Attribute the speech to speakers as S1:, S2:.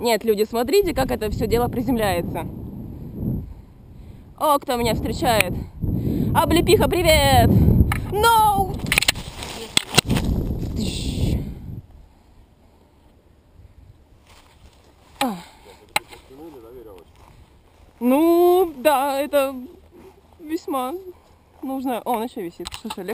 S1: Нет, люди, смотрите, как это все дело приземляется. О, кто меня встречает? Облепиха, привет! No! Ну, да, это весьма нужно. О, он еще висит. Слушай,